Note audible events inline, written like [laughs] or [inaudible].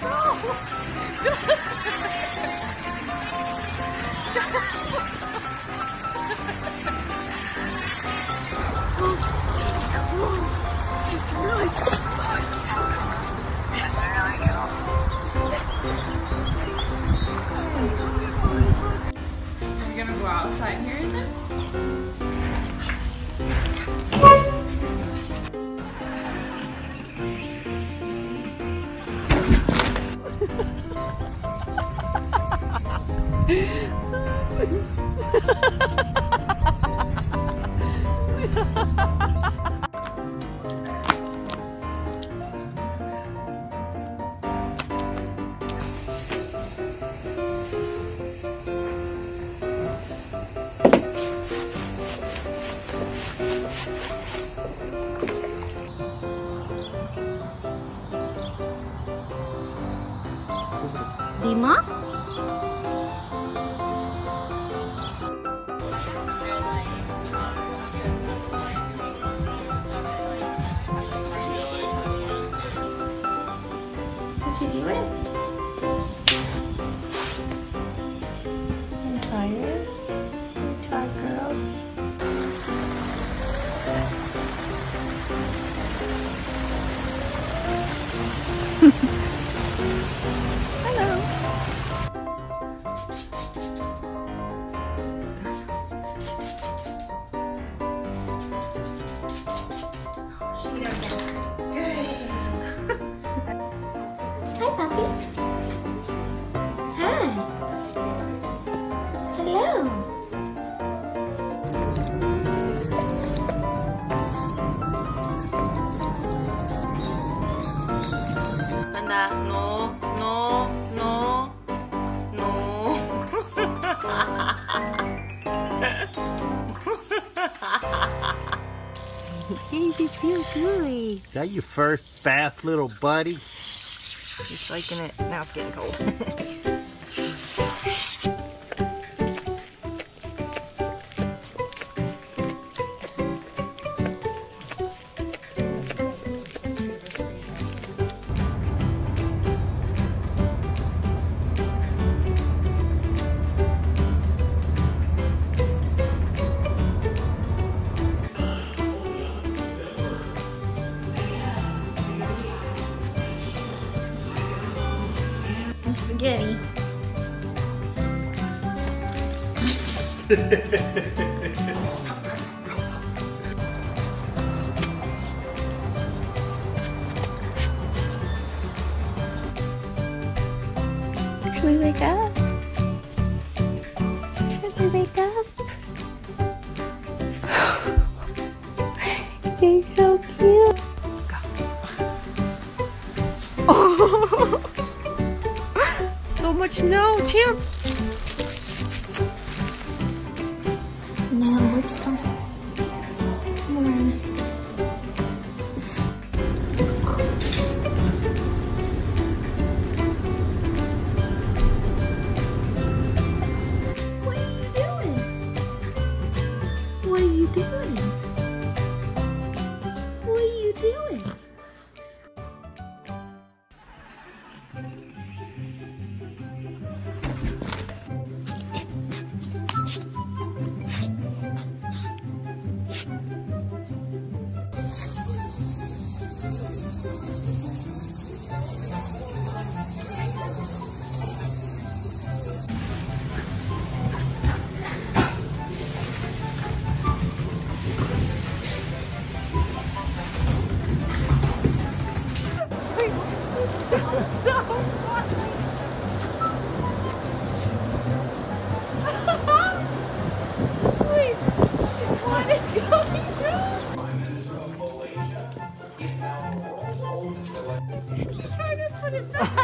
baby, [laughs] [laughs] Ha ha ha! What's he doing? I'm tired. I'm tired, girl. [laughs] Panda, no, no, no, no. Baby, feel good. Is that your first bath, little buddy? He's liking it. Now it's getting cold. [laughs] Spaghetti. Should we wake up? No, Champ! 哈 [laughs] 哈